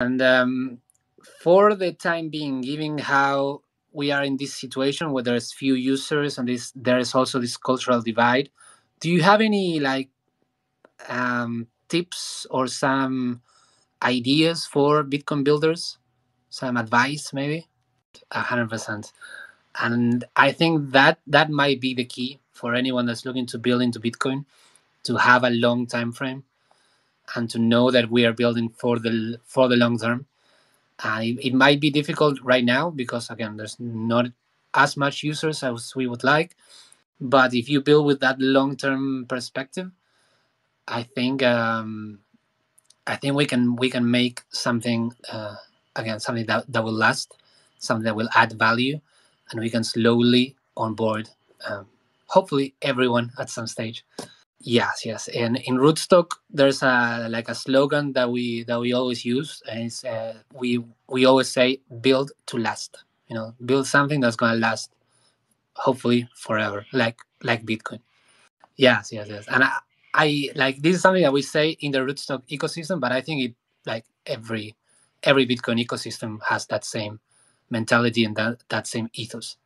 And um, for the time being, given how we are in this situation where there's few users and this there is also this cultural divide, do you have any like um, tips or some ideas for Bitcoin builders? Some advice, maybe? A hundred percent. And I think that that might be the key for anyone that's looking to build into Bitcoin, to have a long time frame, and to know that we are building for the for the long term. And it, it might be difficult right now because again, there's not as much users as we would like. But if you build with that long term perspective, I think um, I think we can we can make something uh, again something that, that will last, something that will add value, and we can slowly onboard um, hopefully everyone at some stage. Yes, yes. And in Rootstock, there's a like a slogan that we that we always use, and it's uh, we we always say build to last. You know, build something that's gonna last, hopefully forever, like like Bitcoin. Yes, yes, yes. And I, I like this is something that we say in the rootstock ecosystem, but I think it like every every Bitcoin ecosystem has that same mentality and that, that same ethos.